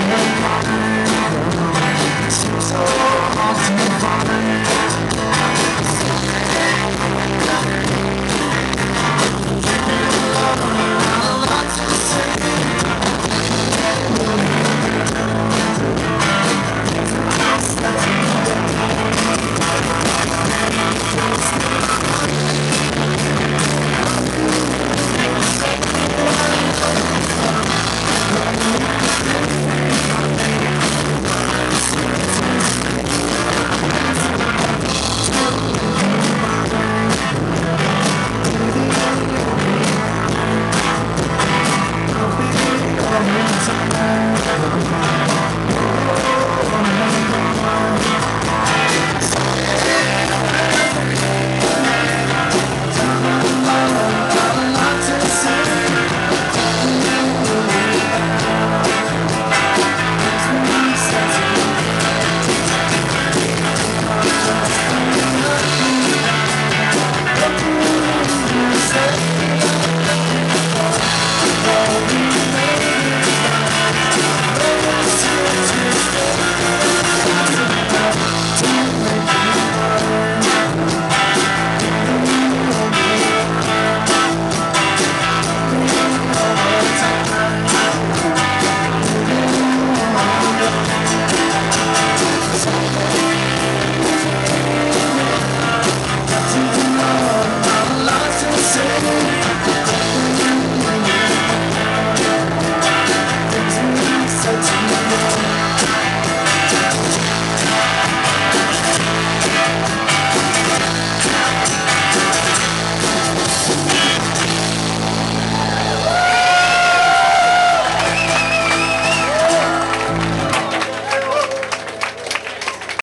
I'm so hard to find